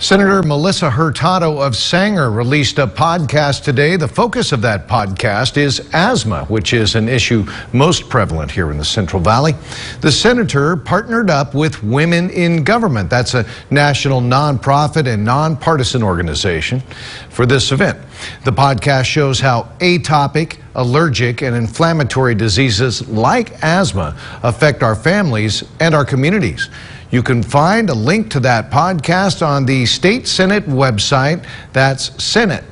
Senator Melissa Hurtado of Sanger released a podcast today. The focus of that podcast is asthma, which is an issue most prevalent here in the Central Valley. The senator partnered up with Women in Government. That's a national nonprofit and nonpartisan organization for this event. The podcast shows how atopic, allergic, and inflammatory diseases like asthma affect our families and our communities. You can find a link to that podcast on the State Senate website. That's senate.ca.gov.